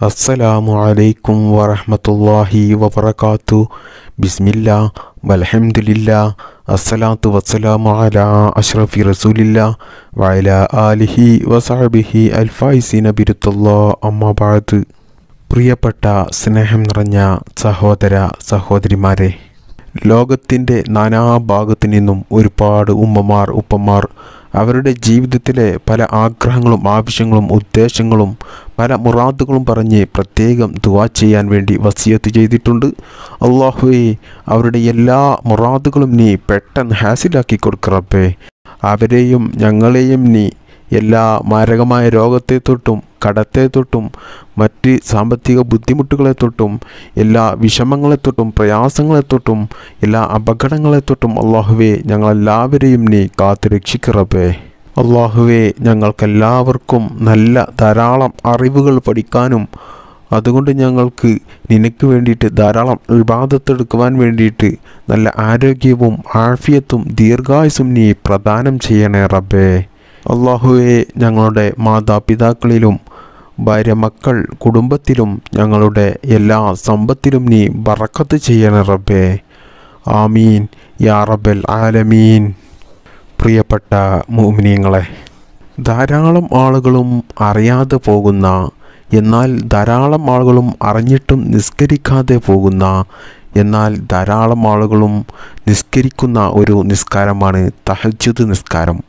അസ്സലാമു അലൈക്കും വറഹ്മത്തുള്ളാഹി വബറകാത്തു ബിസ്മില്ലാ വൽഹംദുലില്ലാ അസ്സലാത്തു വസ്സലാമു അലാ അഷ്റഫി റസൂലില്ലാ വഅലാ ആലിഹി വസഹബിഹി അൽഫൈസിന ബിരുത്തുല്ലാ അമ്മാ ബഅദ് പ്രിയപ്പെട്ട സ്നേഹം നിറഞ്ഞ സഹോദര സഹോദരിമാരെ ലോകത്തിന്റെ നാനാഭാഗത്തു നിന്നും ഒരുപാട് ഉമ്മമാർ ഉപ്പമാർ അവരുടെ ജീവിതത്തിലെ പല ആഗ്രഹങ്ങളും ആവശ്യങ്ങളും ഉദ്ദേശങ്ങളും പല മുറാദുകളും പറഞ്ഞ് പ്രത്യേകം ദുവാ ചെയ്യാൻ വേണ്ടി വസിയത്ത് ചെയ്തിട്ടുണ്ട്. അള്ളാഹുവേ അവരുടെ എല്ലാ മുറാദുകളും നീ പെട്ടെന്ന് ഹാസിലാക്കി കൊടുക്കറപ്പേ അവരെയും ഞങ്ങളെയും നീ എല്ലാ മാരകമായ രോഗത്തെ തൊട്ടും കടത്തെ തൊട്ടും മറ്റ് സാമ്പത്തിക ബുദ്ധിമുട്ടുകളെ തൊട്ടും എല്ലാ വിഷമങ്ങളെ തൊട്ടും പ്രയാസങ്ങളെ തൊട്ടും എല്ലാ അപകടങ്ങളെ തൊട്ടും അള്ളാഹുവെ ഞങ്ങളെല്ലാവരെയും നീ കാത്തു രക്ഷിക്കറപ്പേ അള്ളാഹുവെ ഞങ്ങൾക്കെല്ലാവർക്കും നല്ല ധാരാളം അറിവുകൾ പഠിക്കാനും അതുകൊണ്ട് ഞങ്ങൾക്ക് നിനക്ക് വേണ്ടിയിട്ട് ധാരാളം വിവാദത്തെടുക്കുവാൻ വേണ്ടിയിട്ട് നല്ല ആരോഗ്യവും ആഫിയത്തും ദീർഘായുസും നീ പ്രദാനം ചെയ്യണേ റബ്ബേ. അള്ളാഹുവെ ഞങ്ങളുടെ മാതാപിതാക്കളിലും ഭാര്യ മക്കൾ കുടുംബത്തിലും ഞങ്ങളുടെ എല്ലാ സമ്പത്തിലും നീ ബറക്കത്ത് ചെയ്യണേ റബ്ബേ. ആമീൻ. യാ റബ്ബൽ ആലമീൻ. പ്രിയപ്പെട്ട മോമിനിയങ്ങളെ ധാരാളം ആളുകളും അറിയാതെ പോകുന്ന എന്നാൽ ധാരാളം ആളുകളും അറിഞ്ഞിട്ടും നിസ്കരിക്കാതെ പോകുന്ന എന്നാൽ ധാരാളം ആളുകളും നിസ്കരിക്കുന്ന ഒരു നിസ്കാരമാണ് തഹജ്ജുദ് നിസ്കാരം.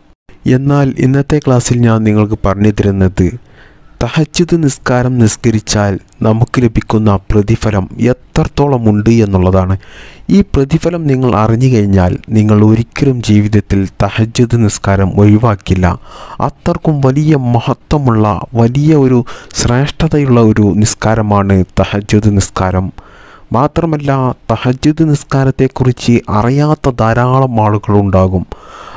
എന്നാൽ ഇന്നത്തെ ക്ലാസ്സിൽ ഞാൻ നിങ്ങൾക്ക് പറഞ്ഞു തരുന്നത് തഹജ്ജുദ് നിസ്കാരം നിസ്കരിച്ചാൽ നമുക്ക് ലഭിക്കുന്ന പ്രതിഫലം എത്രത്തോളം ഉണ്ട് എന്നുള്ളതാണ്. ഈ പ്രതിഫലം നിങ്ങൾ അറിഞ്ഞു കഴിഞ്ഞാൽ നിങ്ങൾ ഒരിക്കലും ജീവിതത്തിൽ തഹജ്ജുദ് നിസ്കാരം ഒഴിവാക്കില്ല. അത്രക്കും വലിയ മഹത്വമുള്ള വലിയ ഒരു ശ്രേഷ്ഠതയുള്ള ഒരു നിസ്കാരമാണ് തഹജ്ജുദ് നിസ്കാരം. മാത്രമല്ല തഹജ്ജുദ് നിസ്കാരത്തെക്കുറിച്ച് അറിയാത്ത ധാരാളം ആളുകളുണ്ടാകും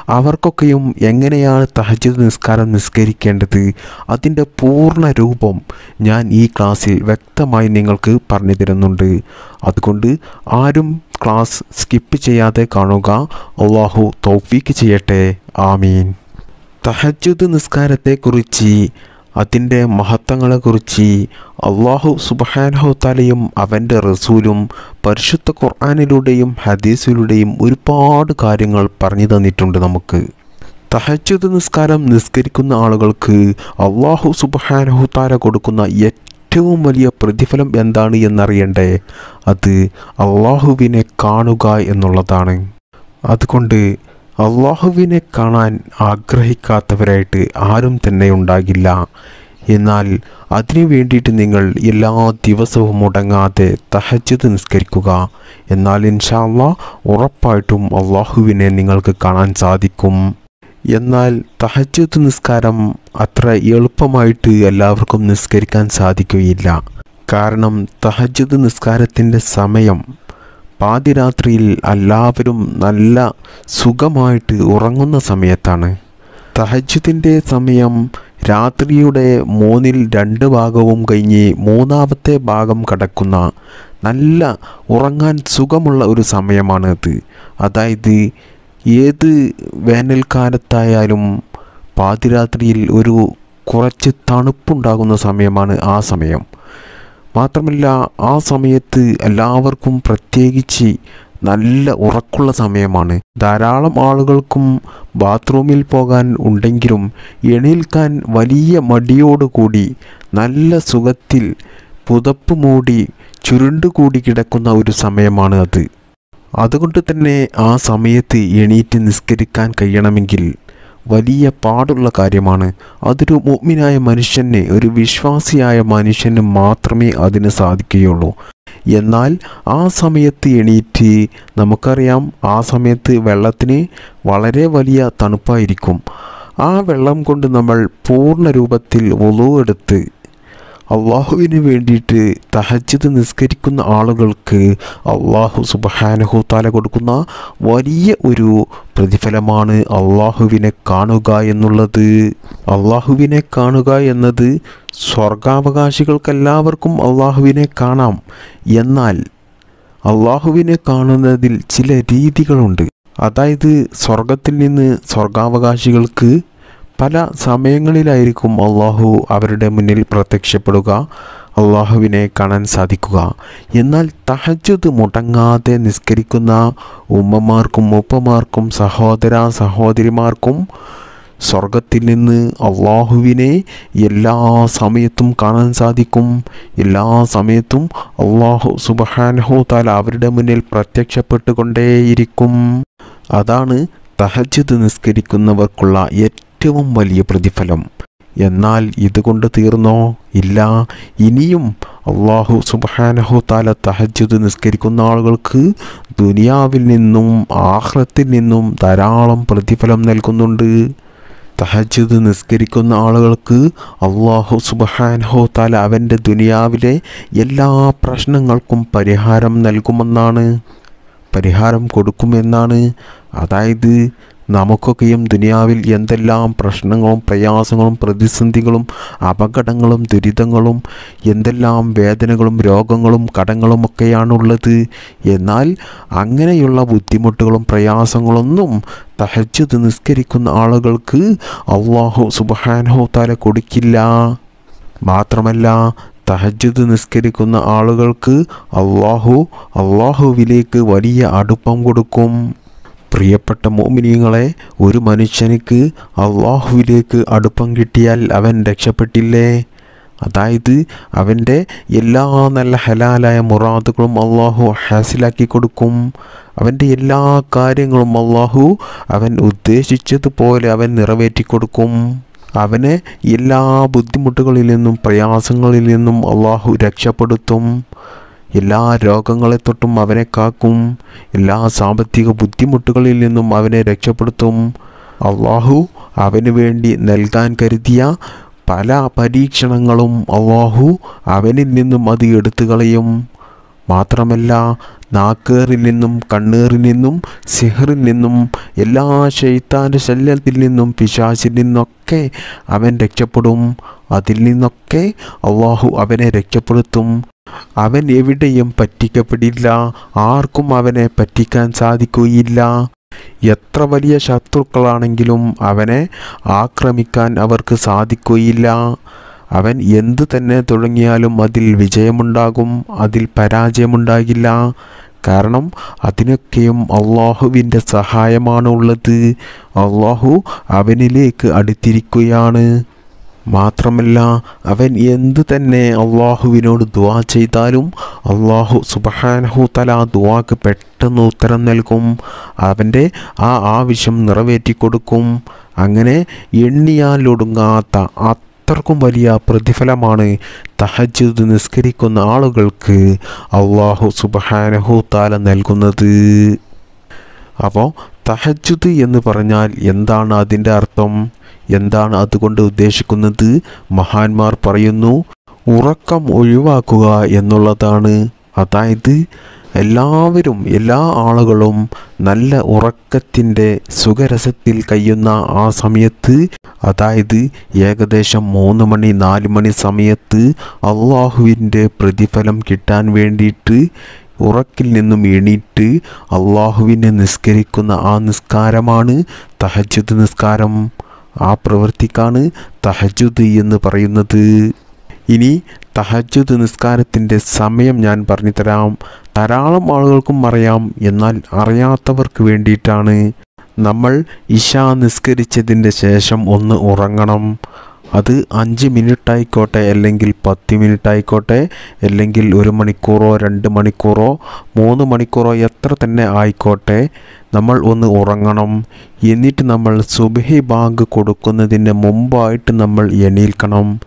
അവർക്കൊക്കെയും എങ്ങനെയാണ് തഹജിദ് നിസ്കാരം നിസ്കരിക്കേണ്ടത്? അതിന്റെ പൂർണ രൂപം ഞാൻ ഈ ക്ലാസ്സിൽ വ്യക്തമായി നിങ്ങൾക്ക് പറഞ്ഞു തരുന്നുണ്ട്. അതുകൊണ്ട് ആരും ക്ലാസ് സ്കിപ്പ് ചെയ്യാതെ കാണുക. അള്ളാഹു തൗഫീക്ക് ചെയ്യട്ടെ. ആമീൻ. തഹജുദ് നിസ്കാരത്തെക്കുറിച്ച് അതിന്റെ മഹത്വങ്ങളെക്കുറിച്ച് അള്ളാഹു സുബഹാനഹു താലയും അവന്റെ റസൂലും പരിശുദ്ധ ഖുർആാനിലൂടെയും ഹദീസിലൂടെയും ഒരുപാട് കാര്യങ്ങൾ പറഞ്ഞു തന്നിട്ടുണ്ട് നമുക്ക്. തഹജ്ജുദ് നിസ്കാരം നിസ്കരിക്കുന്ന ആളുകൾക്ക് അള്ളാഹു സുബഹാനഹു താല കൊടുക്കുന്ന ഏറ്റവും വലിയ പ്രതിഫലം എന്താണ് എന്നറിയണ്ടേ? അത് അള്ളാഹുവിനെ കാണുക എന്നുള്ളതാണ്. അതുകൊണ്ട് അള്ളാഹുവിനെ കാണാൻ ആഗ്രഹിക്കാത്തവരായിട്ട് ആരും തന്നെ ഉണ്ടാകില്ല. എന്നാൽ അതിനു വേണ്ടിയിട്ട് നിങ്ങൾ എല്ലാ ദിവസവും മുടങ്ങാതെ തഹജ്ജുദ് നിസ്കരിക്കുക. എന്നാൽ ഇൻഷാല്ല ഉറപ്പായിട്ടും അള്ളാഹുവിനെ നിങ്ങൾക്ക് കാണാൻ സാധിക്കും. എന്നാൽ തഹജ്ജുദ് നിസ്കാരം അത്ര എളുപ്പമായിട്ട് എല്ലാവർക്കും നിസ്കരിക്കാൻ സാധിക്കുകയില്ല. കാരണം തഹജ്ജുദ് നിസ്കാരത്തിന്റെ സമയം പാതിരാത്രിയിൽ എല്ലാവരും നല്ല സുഖമായിട്ട് ഉറങ്ങുന്ന സമയത്താണ്. തഹജ്ജുദിന്റെ സമയം രാത്രിയുടെ മൂന്നിൽ രണ്ട് ഭാഗവും കഴിഞ്ഞ് മൂന്നാമത്തെ ഭാഗം കടക്കുന്ന നല്ല ഉറങ്ങാൻ സുഖമുള്ള ഒരു സമയമാണ് അത് അതായത് ഏത് വേനൽക്കാലത്തായാലും പാതിരാത്രിയിൽ ഒരു കുറച്ച് തണുപ്പുണ്ടാകുന്ന സമയമാണ് ആ സമയം. മാത്രമല്ല ആ സമയത്ത് എല്ലാവർക്കും പ്രത്യേകിച്ച് നല്ല ഉറക്കുള്ള സമയമാണ്. ധാരാളം ആളുകൾക്കും ബാത്റൂമിൽ പോകാൻ ഉണ്ടെങ്കിലും എണീൽക്കാൻ വലിയ മടിയോടുകൂടി നല്ല സുഖത്തിൽ പുതപ്പ് മൂടി ചുരുണ്ടുകൂടി കിടക്കുന്ന ഒരു സമയമാണ് അത് അതുകൊണ്ട് തന്നെ ആ സമയത്ത് എണീറ്റ് നിസ്കരിക്കാൻ കഴിയണമെങ്കിൽ വലിയ പാടുള്ള കാര്യമാണ്. അതൊരു മുഗ്മിനായ മനുഷ്യനെ ഒരു വിശ്വാസിയായ മനുഷ്യന് മാത്രമേ അതിന് സാധിക്കുകയുള്ളൂ. എന്നാൽ ആ സമയത്ത് എണീറ്റ് നമുക്കറിയാം ആ സമയത്ത് വെള്ളത്തിന് വളരെ വലിയ തണുപ്പായിരിക്കും. ആ വെള്ളം കൊണ്ട് നമ്മൾ പൂർണ രൂപത്തിൽ ഒളു എടുത്ത് അള്ളാഹുവിന് വേണ്ടിയിട്ട് തഹജ്ജുദ് നിസ്കരിക്കുന്ന ആളുകൾക്ക് അള്ളാഹു സുബഹാനഹു താല കൊടുക്കുന്ന വലിയ ഒരു പ്രതിഫലമാണ് അള്ളാഹുവിനെ കാണുക എന്നുള്ളത്. അള്ളാഹുവിനെ കാണുക എന്നത് സ്വർഗാവകാശികൾക്കെല്ലാവർക്കും അള്ളാഹുവിനെ കാണാം. എന്നാൽ അള്ളാഹുവിനെ കാണുന്നതിൽ ചില രീതികളുണ്ട്. അതായത് സ്വർഗത്തിൽ നിന്ന് സ്വർഗാവകാശികൾക്ക് പല സമയങ്ങളിലായിരിക്കും അള്ളാഹു അവരുടെ മുന്നിൽ പ്രത്യക്ഷപ്പെടുക അള്ളാഹുവിനെ കാണാൻ സാധിക്കുക. എന്നാൽ തഹജത് മുടങ്ങാതെ നിസ്കരിക്കുന്ന ഉമ്മമാർക്കും ഉപ്പമാർക്കും സഹോദര സഹോദരിമാർക്കും സ്വർഗത്തിൽ നിന്ന് അള്ളാഹുവിനെ എല്ലാ സമയത്തും കാണാൻ സാധിക്കും. എല്ലാ സമയത്തും അള്ളാഹു സുബഹാനഹു താല അവരുടെ മുന്നിൽ പ്രത്യക്ഷപ്പെട്ടുകൊണ്ടേയിരിക്കും. അതാണ് തഹജത് നിസ്കരിക്കുന്നവർക്കുള്ള ഏറ്റവും വലിയ പ്രതിഫലം. എന്നാൽ ഇതുകൊണ്ട് തീർന്നോ? ഇല്ല. ഇനിയും അള്ളാഹു സുബഹാനഹു താല തഹജ്ജുദ് നിസ്കരിക്കുന്ന ആളുകൾക്ക് ദുനിയാവിൽ നിന്നും ആഹ്ലത്തിൽ നിന്നും ധാരാളം പ്രതിഫലം നൽകുന്നുണ്ട്. തഹജ്ജുദ് നിസ്കരിക്കുന്ന ആളുകൾക്ക് അള്ളാഹു സുബഹാനഹു താല അവന്റെ ദുനിയാവിലെ എല്ലാ പ്രശ്നങ്ങൾക്കും പരിഹാരം നൽകുമെന്നാണ്. പരിഹാരം കൊടുക്കുമെന്നാണ്. അതായത് നമുക്കൊക്കെയും ദുനിയാവിൽ എന്തെല്ലാം പ്രശ്നങ്ങളും പ്രയാസങ്ങളും പ്രതിസന്ധികളും അപകടങ്ങളും ദുരിതങ്ങളും എന്തെല്ലാം വേദനകളും രോഗങ്ങളും കടങ്ങളും ഒക്കെയാണുള്ളത്. എന്നാൽ അങ്ങനെയുള്ള ബുദ്ധിമുട്ടുകളും പ്രയാസങ്ങളൊന്നും തഹജ്ജുദ് നിസ്കരിക്കുന്ന ആളുകൾക്ക് അള്ളാഹു സുബഹാനോ താല കൊടുക്കില്ല. മാത്രമല്ല തഹജ്ജുദ് നിസ്കരിക്കുന്ന ആളുകൾക്ക് അള്ളാഹു അള്ളാഹുവിലേക്ക് വലിയ അടുപ്പം കൊടുക്കും. പ്രിയപ്പെട്ട മോമിനിയങ്ങളെ ഒരു മനുഷ്യനിക്ക് അള്ളാഹുവിലേക്ക് അടുപ്പം കിട്ടിയാൽ അവൻ രക്ഷപ്പെട്ടില്ലേ? അതായത് അവന്റെ എല്ലാ നല്ല ഹലാലായ മുറാദുകളും അള്ളാഹു ഹാസിലാക്കി കൊടുക്കും. അവന്റെ എല്ലാ കാര്യങ്ങളും അള്ളാഹു അവൻ ഉദ്ദേശിച്ചതുപോലെ അവൻ നിറവേറ്റി കൊടുക്കും. അവനെ എല്ലാ ബുദ്ധിമുട്ടുകളിൽ നിന്നും പ്രയാസങ്ങളിൽ നിന്നും അള്ളാഹു രക്ഷപ്പെടുത്തും. എല്ലാ രോഗങ്ങളെ തൊട്ടും അവനെ കാക്കും. എല്ലാ സാമ്പത്തിക ബുദ്ധിമുട്ടുകളിൽ നിന്നും അവനെ രക്ഷപ്പെടുത്തും. അള്ളാഹു അവന് വേണ്ടി നൽകാൻ കരുതിയ പല പരീക്ഷണങ്ങളും അള്ളാഹു അവനിൽ നിന്നും അത് എടുത്തു കളയും മാത്രമല്ല നാക്കേറിൽ നിന്നും കണ്ണേറിൽ നിന്നും സിഹറിൽ നിന്നും എല്ലാ ശൈത്താന്റെ ശല്യത്തിൽ നിന്നും പിശാചിൽ നിന്നൊക്കെ അവൻ രക്ഷപ്പെടും. അതിൽ നിന്നൊക്കെ അള്ളാഹു അവനെ രക്ഷപ്പെടുത്തും. അവൻ എവിടെയും പറ്റിക്കപ്പെടില്ല. ആർക്കും അവനെ പറ്റിക്കാൻ സാധിക്കുകയില്ല. എത്ര വലിയ ശത്രുക്കളാണെങ്കിലും അവനെ ആക്രമിക്കാൻ അവർക്ക് സാധിക്കുകയില്ല. അവൻ എന്തു തന്നെ തുടങ്ങിയാലും അതിൽ വിജയമുണ്ടാകും അതിൽ പരാജയമുണ്ടാകില്ല. കാരണം അതിനൊക്കെയും അള്ളാഹുവിന്റെ സഹായമാണ് ഉള്ളത്. അള്ളാഹു അവനിലേക്ക് അടുത്തിരിക്കുകയാണ്. മാത്രമല്ല അവൻ എന്തു തന്നെ അള്ളാഹുവിനോട് ദുവാ ചെയ്താലും അള്ളാഹു സുബഹാനഹു തല ദുവാക്ക് പെട്ടെന്ന് ഉത്തരം നൽകും. അവന്റെ ആ ആവശ്യം നിറവേറ്റി കൊടുക്കും അങ്ങനെ എണ്ണിയാലൊടുങ്ങാത്ത അത്രക്കും വലിയ പ്രതിഫലമാണ് തഹജ്ജുദ് നിസ്കരിക്കുന്ന ആളുകൾക്ക് അള്ളാഹു സുബഹാനഹു താല നൽകുന്നത്. അപ്പോൾ തഹജ്ജുദ് എന്ന് പറഞ്ഞാൽ എന്താണ് അതിന്റെ അർത്ഥം? എന്താണ് അതുകൊണ്ട് ഉദ്ദേശിക്കുന്നത്? മഹാന്മാർ പറയുന്നു ഉറക്കം ഒഴിവാക്കുക എന്നുള്ളതാണ്. അതായത് എല്ലാവരും എല്ലാ ആളുകളും നല്ല ഉറക്കത്തിന്റെ സുഖരസത്തിൽ കഴിയുന്ന ആ സമയത്ത് അതായത് ഏകദേശം മൂന്ന് മണി നാല് മണി സമയത്ത് അള്ളാഹുവിന്റെ പ്രതിഫലം കിട്ടാൻ വേണ്ടിയിട്ട് ഉറക്കിൽ നിന്നും എണീറ്റ് അള്ളാഹുവിനെ നിസ്കരിക്കുന്ന ആ നിസ്കാരമാണ് തഹജ്ജുദ് നിസ്കാരം. ആ പ്രവൃത്തിക്കാണ് തഹജുദ് എന്ന് പറയുന്നത്. ഇനി തഹജുദ് നിസ്കാരത്തിന്റെ സമയം ഞാൻ പറഞ്ഞുതരാം. ധാരാളം ആളുകൾക്കും അറിയാം. എന്നാൽ അറിയാത്തവർക്ക് വേണ്ടിയിട്ടാണ് നമ്മൾ ഇഷ നിസ്കരിച്ചതിന്റെ ശേഷം ഒന്ന് ഉറങ്ങണം. അത് അഞ്ച് മിനിറ്റ് ആയിക്കോട്ടെ അല്ലെങ്കിൽ പത്ത് മിനിറ്റ് ആയിക്കോട്ടെ അല്ലെങ്കിൽ ഒരു മണിക്കൂറോ രണ്ട് മണിക്കൂറോ മൂന്ന് മണിക്കൂറോ എത്ര തന്നെ ആയിക്കോട്ടെ നമ്മൾ ഒന്ന് ഉറങ്ങണം. എന്നിട്ട് നമ്മൾ സുബഹി ബാങ്ക് കൊടുക്കുന്നതിന് മുമ്പായിട്ട് നമ്മൾ എണീൽക്കണം.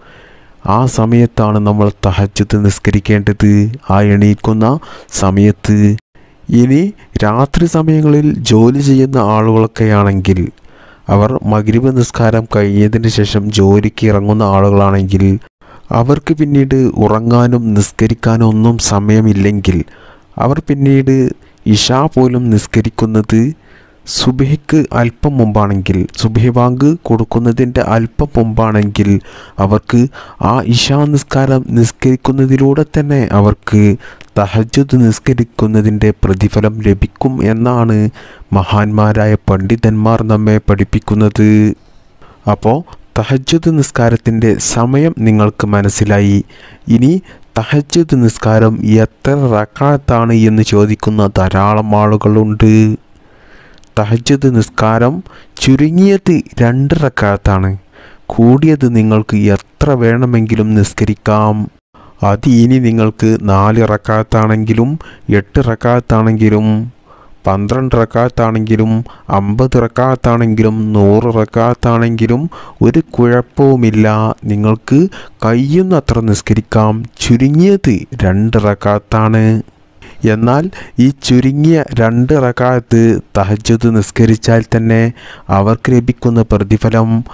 ആ സമയത്താണ് നമ്മൾ തഹജ്ജുദ് നിസ്കരിക്കേണ്ടത്. ആ എണീക്കുന്ന സമയത്ത്. ഇനി രാത്രി സമയങ്ങളിൽ ജോലി ചെയ്യുന്ന ആളുകളൊക്കെയാണെങ്കിൽ അവർ മഗ്രിബ് നിസ്കാരം കഴിഞ്ഞതിന് ശേഷം ജോലിക്ക് ഇറങ്ങുന്ന ആളുകളാണെങ്കിൽ അവർക്ക് പിന്നീട് ഉറങ്ങാനും നിസ്കരിക്കാനും ഒന്നും സമയമില്ലെങ്കിൽ അവർ പിന്നീട് ഇഷ പോലും നിസ്കരിക്കുന്നത് സുബഹിക്ക് അല്പം മുമ്പാണെങ്കിൽ സുബഹി ബാങ്ക് കൊടുക്കുന്നതിന്റെ അല്പം മുമ്പാണെങ്കിൽ അവർക്ക് ആ ഇഷാ നിസ്കാരം നിസ്കരിക്കുന്നതിലൂടെ തന്നെ അവർക്ക് തഹജുദ് നിസ്കരിക്കുന്നതിന്റെ പ്രതിഫലം ലഭിക്കും എന്നാണ് മഹാന്മാരായ പണ്ഡിതന്മാർ നമ്മെ പഠിപ്പിക്കുന്നത്. അപ്പോൾ തഹജുദ് നിസ്കാരത്തിന്റെ സമയം നിങ്ങൾക്ക് മനസ്സിലായി. ഇനി തഹജുദ് നിസ്കാരം എത്ര റക്കാത്താണ് എന്ന് ചോദിക്കുന്ന ധാരാളം ആളുകളുണ്ട്. തഹജ്ജുദ് നിസ്കാരം ചുരുങ്ങിയത് രണ്ട് റക്കാത്താണ്. കൂടിയത് നിങ്ങൾക്ക് എത്ര വേണമെങ്കിലും നിസ്കരിക്കാം. അത് ഇനി നിങ്ങൾക്ക് നാല് റക്കാത്താണെങ്കിലും എട്ട് റക്കാത്താണെങ്കിലും പന്ത്രണ്ട് റക്കാത്താണെങ്കിലും അമ്പത് റക്കാത്താണെങ്കിലും നൂറ് റക്കാത്താണെങ്കിലും ഒരു കുഴപ്പവുമില്ല. നിങ്ങൾക്ക് കഴിയുന്നത്ര നിസ്കരിക്കാം. ചുരുങ്ങിയത് രണ്ട് റക്കാത്താണ്. എന്നാൽ ഈ ചുരുങ്ങിയ രണ്ട് റക്കാത്ത് തഹജ്ജുദ് നിസ്കരിച്ചാൽ തന്നെ അവർക്ക് ലഭിക്കുന്ന പ്രതിഫലം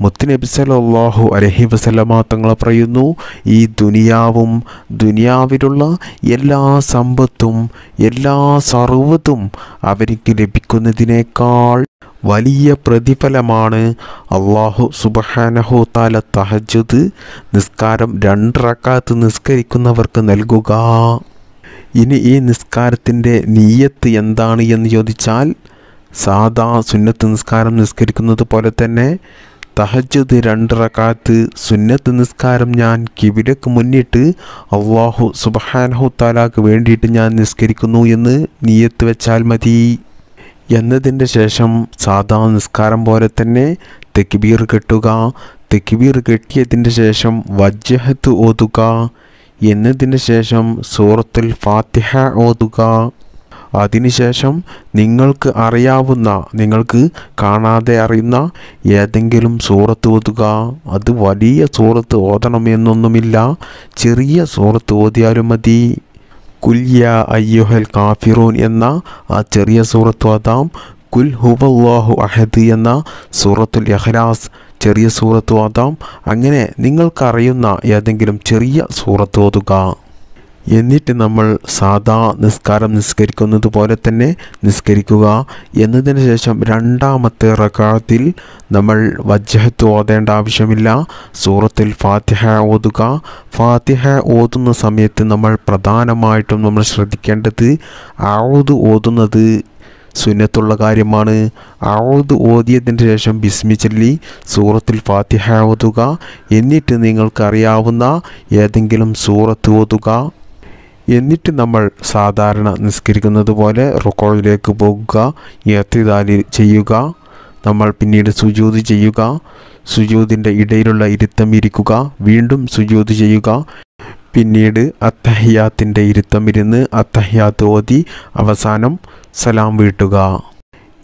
മുത്തുനബി സലാഹു അലൈഹി വസല്ലമ പറയുന്നു ഈ ദുനിയാവും ദുനിയാവിലുള്ള എല്ലാ സമ്പത്തും എല്ലാ സർവതും അവർക്ക് ലഭിക്കുന്നതിനേക്കാൾ വലിയ പ്രതിഫലമാണ് അള്ളാഹു സുബഹാനഹു താല തഹജ്ജുദ് നിസ്കാരം രണ്ട് റക്കാത്ത് നിസ്കരിക്കുന്നവർക്ക് നൽകുക. ഇനി ഈ നിസ്കാരത്തിന്റെ നീയത്ത് എന്താണ് എന്ന് ചോദിച്ചാൽ സാദാ സുന്നത്ത് നിസ്കാരം നിസ്കരിക്കുന്നത് പോലെ തന്നെ തഹജത് രണ്ട് റക്കാത്ത് സുന്നത്ത് നിസ്കാരം ഞാൻ കിവിടക്ക് മുന്നിട്ട് അള്ളാഹു സുബഹാനഹു താലാക്ക് വേണ്ടിയിട്ട് ഞാൻ നിസ്കരിക്കുന്നു എന്ന് നീയത്ത് വെച്ചാൽ മതി. എന്നതിന്റെ ശേഷം സാധാ നിസ്കാരം പോലെ തന്നെ തെക്കിബീർ കെട്ടുക. തെക്കിബീർ കെട്ടിയതിന്റെ ശേഷം വജ്ജഹത്ത് ഓതുക. എന്നതിന് ശേഷം സൂറത്തുൽ ഫാത്തിഹ ഓതുക. അതിനുശേഷം നിങ്ങൾക്ക് അറിയാവുന്ന നിങ്ങൾക്ക് കാണാതെ അറിയുന്ന ഏതെങ്കിലും സൂറത്ത് ഓതുക. അത് വലിയ സൂറത്ത് ഓതണമെന്നൊന്നുമില്ല. ചെറിയ സൂറത്ത് ഓതിയാലും മതി. കുല്യ അയ്യുഹൽ കാഫിറൂൻ എന്ന ആ ചെറിയ സൂറത്ത് ഓതാം. കുൽ ഹുബല്ലാഹു അഹദ് എന്ന സൂറത്തുൽ ഇഖ്ലാസ് ചെറിയ സൂറത്തു ഓതാം. അങ്ങനെ നിങ്ങൾക്കറിയുന്ന ഏതെങ്കിലും ചെറിയ സൂറത്ത് ഓതുക. എന്നിട്ട് നമ്മൾ സാദാ നിസ്കാരം നിസ്കരിക്കുന്നത് പോലെ തന്നെ നിസ്കരിക്കുക. എന്നതിന് ശേഷം രണ്ടാമത്തെ റക്കാത്തിൽ നമ്മൾ വജ്ജഹത്ത് ഓതേണ്ട ആവശ്യമില്ല. സൂറത്തിൽ ഫാത്തിഹ ഓതുക. ഫാത്തിഹ ഓതുന്ന സമയത്ത് നമ്മൾ പ്രധാനമായിട്ടും നമ്മൾ ശ്രദ്ധിക്കേണ്ടത് ആവത് ഓതുന്നത് സുന്നത്തുള്ള കാര്യമാണ്. ആവത് ഓതിയതിന് ശേഷം ബിസ്മി ചൊല്ലി സൂറത്തിൽ ഫാത്തിഹ ഓതുക. എന്നിട്ട് നിങ്ങൾക്കറിയാവുന്ന ഏതെങ്കിലും സൂറത്ത് ഓതുക. എന്നിട്ട് നമ്മൾ സാധാരണ നിസ്കരിക്കുന്നത് പോലെ റുക്കോയിലേക്ക് പോകുക. ഏത്തിദാലി ചെയ്യുക. നമ്മൾ പിന്നീട് സുജൂത് ചെയ്യുക. സുജൂതിന്റെ ഇടയിലുള്ള ഇരുത്തം ഇരിക്കുക. വീണ്ടും സുജൂത് ചെയ്യുക. പിന്നീട് അത്തഹ്യാത്തിന്റെ ഇരുത്തം ഇരുന്ന് അത്തഹ്യാത്ത് ഓതി അവസാനം സലാം വീട്ടുക.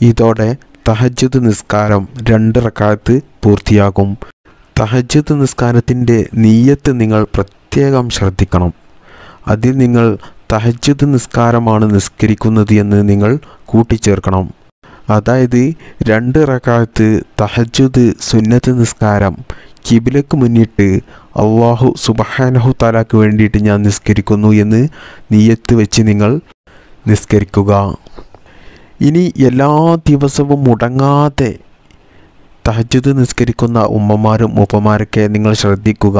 ഇതോടെ തഹജ്ജുദ് നിസ്കാരം രണ്ട് റക്കാത്ത് പൂർത്തിയാകും. തഹജ്ജുദ് നിസ്കാരത്തിന്റെ നീയത്ത് നിങ്ങൾ പ്രത്യേകം ശ്രദ്ധിക്കണം. അതിൽ നിങ്ങൾ തഹജ്ജുദ് നിസ്കാരമാണ് നിസ്കരിക്കുന്നത് എന്ന് നിങ്ങൾ കൂട്ടിച്ചേർക്കണം. അതായത് രണ്ട് റക്കാത്ത് തഹജുദ് സുന്നത്ത് നിസ്കാരം കിബിലക്ക് മുന്നിട്ട് അള്ളാഹു സുബഹാനഹു താലാക്ക് വേണ്ടിയിട്ട് ഞാൻ നിസ്കരിക്കുന്നു എന്ന് നീയത്ത് വെച്ച് നിങ്ങൾ നിസ്കരിക്കുക. ഇനി എല്ലാ ദിവസവും മുടങ്ങാതെ തഹജുദ് നിസ്കരിക്കുന്ന ഉമ്മമാരും ഉപ്പമാരൊക്കെ നിങ്ങൾ ശ്രദ്ധിക്കുക.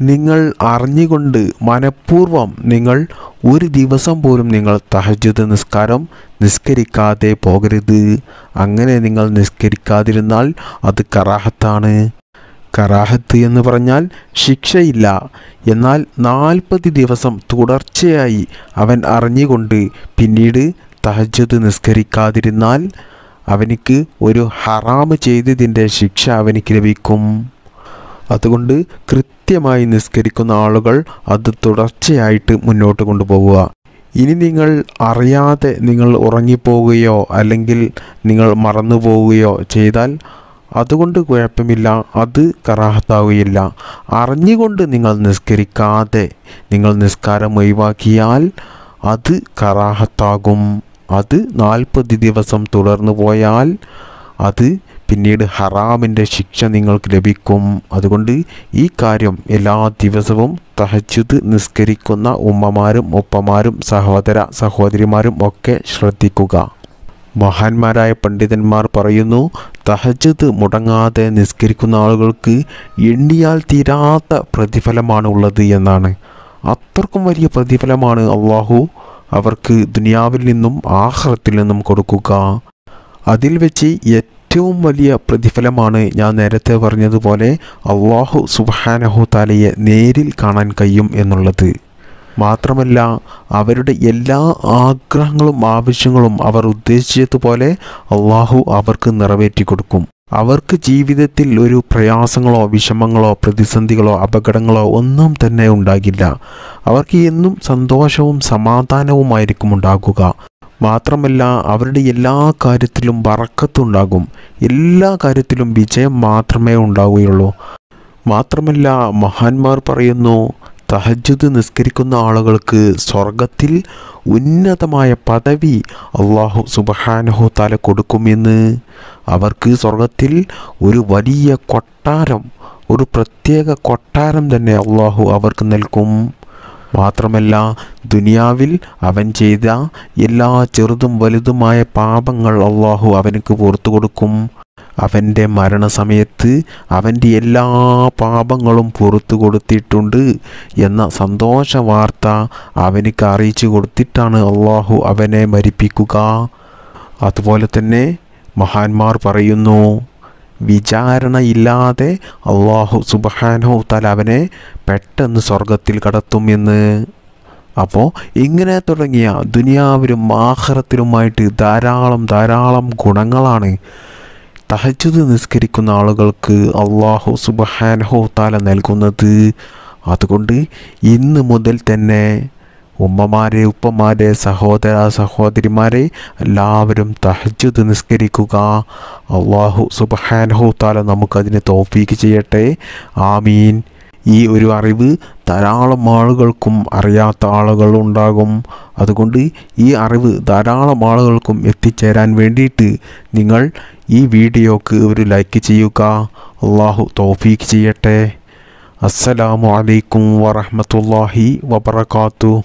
നിങ്ങൾ അറിഞ്ഞുകൊണ്ട് മനഃപൂർവം നിങ്ങൾ ഒരു ദിവസം പോലും നിങ്ങൾ തഹജ്ജുദ് നിസ്കാരം നിസ്കരിക്കാതെ പോകരുത്. അങ്ങനെ നിങ്ങൾ നിസ്കരിക്കാതിരുന്നാൽ അത് കറാഹത്താണ്. കറാഹത്ത് എന്ന് പറഞ്ഞാൽ ശിക്ഷയില്ല. എന്നാൽ നാൽപ്പത് ദിവസം തുടർച്ചയായി അവൻ അറിഞ്ഞുകൊണ്ട് പിന്നീട് തഹജ്ജുദ് നിസ്കരിക്കാതിരുന്നാൽ അവനിക്ക് ഒരു ഹറാമ് ചെയ്തതിന്റെ ശിക്ഷ അവനിക്ക് ലഭിക്കും. അതുകൊണ്ട് കൃത്യമായി നിസ്കരിക്കുന്ന ആളുകൾ അത് തുടർച്ചയായിട്ട് മുന്നോട്ട് കൊണ്ടുപോകുക ഇനി നിങ്ങൾ അറിയാതെ നിങ്ങൾ ഉറങ്ങിപ്പോവുകയോ അല്ലെങ്കിൽ നിങ്ങൾ മറന്നു പോവുകയോ ചെയ്താൽ അതുകൊണ്ട് കുഴപ്പമില്ല അത് കറാഹത്താവുകയില്ല. അറിഞ്ഞുകൊണ്ട് നിങ്ങൾ നിസ്കരിക്കാതെ നിങ്ങൾ നിസ്കാരം ഒഴിവാക്കിയാൽ അത് കറാഹത്താകും. അത് നാൽപ്പത് ദിവസം തുടർന്നു പോയാൽ അത് പിന്നീട് ഹറാമിന്റെ ശിക്ഷ നിങ്ങൾക്ക് ലഭിക്കും. അതുകൊണ്ട് ഈ കാര്യം എല്ലാ ദിവസവും തഹജുദ് നിസ്കരിക്കുന്ന ഉമ്മമാരും ഒപ്പമാരും സഹോദര സഹോദരിമാരും ഒക്കെ ശ്രദ്ധിക്കുക. മഹാന്മാരായ പണ്ഡിതന്മാർ പറയുന്നു തഹജുദ് മുടങ്ങാതെ നിസ്കരിക്കുന്ന ആളുകൾക്ക് എണ്ണിയാൽ തീരാത്ത പ്രതിഫലമാണ് ഉള്ളത് എന്നാണ്. അത്രക്കും വലിയ പ്രതിഫലമാണ് അള്ളാഹു അവർക്ക് ദുനിയാവിൽ നിന്നും ആഹ്റത്തിൽ നിന്നും കൊടുക്കുക. അതിൽ വെച്ച് ഏറ്റവും വലിയ പ്രതിഫലമാണ് ഞാൻ നേരത്തെ പറഞ്ഞതുപോലെ അള്ളാഹു സുബാനഹു താലയെ നേരിൽ കാണാൻ കഴിയും എന്നുള്ളത്. മാത്രമല്ല അവരുടെ എല്ലാ ആഗ്രഹങ്ങളും ആവശ്യങ്ങളും അവർ ഉദ്ദേശിച്ചതുപോലെ അള്ളാഹു അവർക്ക് നിറവേറ്റി കൊടുക്കും. അവർക്ക് ജീവിതത്തിൽ ഒരു പ്രയാസങ്ങളോ വിഷമങ്ങളോ പ്രതിസന്ധികളോ അപകടങ്ങളോ ഒന്നും തന്നെ ഉണ്ടാകില്ല. അവർക്ക് എന്നും സന്തോഷവും സമാധാനവുമായിരിക്കും ഉണ്ടാകുക. മാത്രമല്ല അവരുടെ എല്ലാ കാര്യത്തിലും വറക്കത്തുണ്ടാകും. എല്ലാ കാര്യത്തിലും വിജയം മാത്രമേ ഉണ്ടാവുകയുള്ളൂ. മാത്രമല്ല മഹാന്മാർ പറയുന്നു തഹജുദ് നിസ്കരിക്കുന്ന ആളുകൾക്ക് സ്വർഗത്തിൽ ഉന്നതമായ പദവി അള്ളാഹു സുബഹാനഹു താല കൊടുക്കുമെന്ന്. അവർക്ക് സ്വർഗത്തിൽ ഒരു വലിയ കൊട്ടാരം ഒരു പ്രത്യേക കൊട്ടാരം തന്നെ അള്ളാഹു അവർക്ക് നൽകും. മാത്രമല്ല ദുനിയാവിൽ അവൻ ചെയ്ത എല്ലാ ചെറുതും വലുതുമായ പാപങ്ങൾ അള്ളാഹു അവനക്ക് പുറത്തു കൊടുക്കും. അവന്റെ മരണസമയത്ത് അവന്റെ എല്ലാ പാപങ്ങളും പുറത്തു കൊടുത്തിട്ടുണ്ട് എന്ന സന്തോഷ വാർത്ത അവനക്ക് അറിയിച്ചു കൊടുത്തിട്ടാണ് അള്ളാഹു അവനെ മരിപ്പിക്കുക. അതുപോലെ തന്നെ മഹാന്മാർ പറയുന്നു വിചാരണയില്ലാതെ അള്ളാഹു സുബഹാനോ തല അവനെ പെട്ടെന്ന് സ്വർഗത്തിൽ കടത്തുമെന്ന് അപ്പോൾ ഇങ്ങനെ തുടങ്ങിയ ദുനിയാവിലും ആഹ്റത്തിലുമായിട്ട് ധാരാളം ധാരാളം ഗുണങ്ങളാണ് തഹജുദ് നിസ്കരിക്കുന്ന ആളുകൾക്ക് അള്ളാഹു സുബഹാനഹോ താല നൽകുന്നത്. അതുകൊണ്ട് ഇന്ന് മുതൽ തന്നെ ഉമ്മമാരെ ഉപ്പമാരെ സഹോദര സഹോദരിമാരെ എല്ലാവരും തഹജുദ് നിസ്കരിക്കുക. അള്ളാഹു സുബഹാനഹു താല നമുക്കതിന് തോഫീക്ക് ചെയ്യട്ടെ. ആമീൻ. ഈ ഒരു അറിവ് ധാരാളം ആളുകൾക്കും അറിയാത്ത ആളുകൾ ഉണ്ടാകും. അതുകൊണ്ട് ഈ അറിവ് ധാരാളം ആളുകൾക്കും എത്തിച്ചേരാൻ വേണ്ടിയിട്ട് നിങ്ങൾ ഈ വീഡിയോക്ക് ഒരു ലൈക്ക് ചെയ്യുക. അള്ളാഹു തോഫീക്ക് ചെയ്യട്ടെ. അസ്സലാമു അലൈക്കും വറഹമത്തല്ലാഹി വബർക്കാത്തു